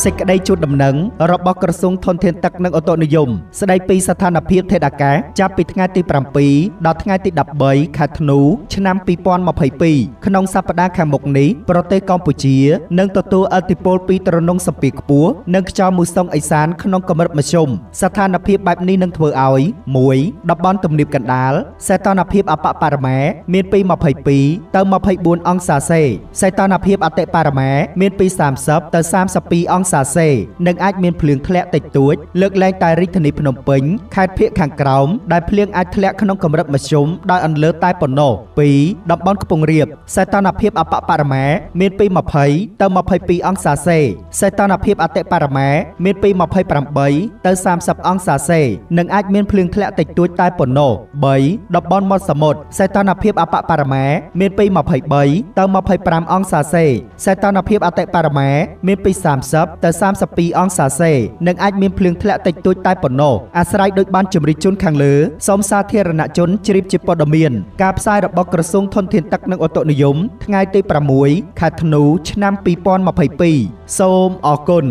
សេចក្តីជូនដំណឹងរបស់ក្រសួងធនធានទឹកនិងអូតូនិយម ស្តីពីស្ថានភាពធាតុអាកាសចាប់ពីថ្ងៃទី7ដល់ថ្ងៃទី13ខែធ្នូឆ្នាំ2022ក្នុងសប្តាហ៍ខាងមុខនេះប្រទេសកម្ពុជានឹងទទួលឥទ្ធិពលពីទ្រនុងសម្ពាធខ្ពស់និងខ្យល់មូសុងអេសានក្នុងកម្រិតមធ្យមស្ថានភាពបែបនេះនឹងធ្វើឲ្យ1តំបន់ទំនាបកណ្ដាលសីតុណ្ហភាពអបបរមាមានពី22ទៅ24អង្សាសេសីតុណ្ហភាពអតិបរមាមានពី30ទៅ32អង្សាសេនិងអាចមានភ្លៀងធ្លាក់តិចតួចលើកលែងតែរាជធានីភ្នំពេញខេត្តភៀកខាងក្រោមដែលភ្លៀងអាចធ្លាក់ក្នុងកម្រិតមធ្យមដោយអន្លើតែប៉ុណ្ណោះ2តំបន់ខ្ពង់រាបសីតុណ្ហភាពអបបរមាមានពី20ទៅ22អង្សាសេសីតុណ្ហភាពអតិបរមាមានពី28ទៅ30អង្សាសេនិងអាចមានភ្លៀងធ្លាក់តិចតួចតែប៉ុណ្ណោះ3តំបន់មាត់សមុទ្រសីតុណ្ហភាពអបបរមាមានពី23ទៅ25អង្សាសេសីតុណ្ហភាពអតិបរមាមានពី30ទៅ32អង្សាសេនិងអាចមានភ្លៀងធ្លាក់តិចតួចតែប៉ុណ្ណោះអាស្រ័យដោយបានជម្រាបជូនខាងលើសូមសាធារណជនជ្រាបជាព័ត៌មានការផ្សាយរបស់ក្រសួងធនធានទឹកនិងអូតូនិយមថ្ងៃទី6ខែធ្នូឆ្នាំ2022សូមអរគុណ